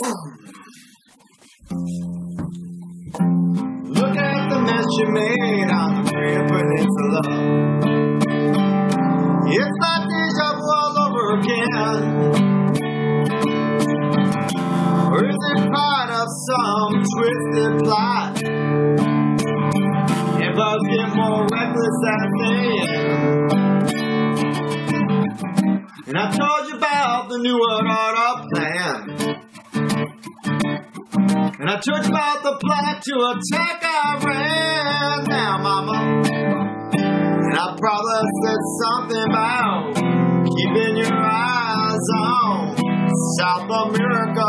Look at the mess you made on the Korean Peninsula. It's like deja vu all over again. Or is it part of some twisted plot? And bugs get more reckless they end. And I told you about the New World Order And I you about the plot to attack Iran. Now, mama. And I probably said something about keeping your eyes on South America.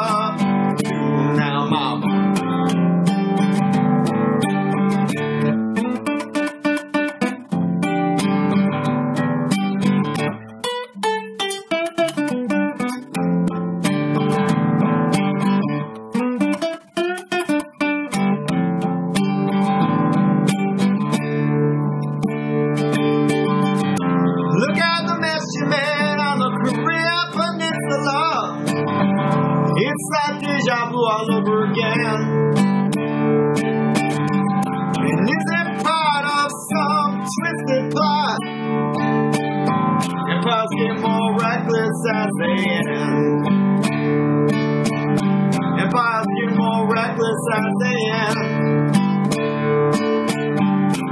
It's like deja vu all over again. And is it part of some twisted plot? Empires get more reckless as they end. Empires get more reckless as they end.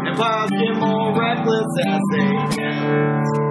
Empires get more reckless as they end.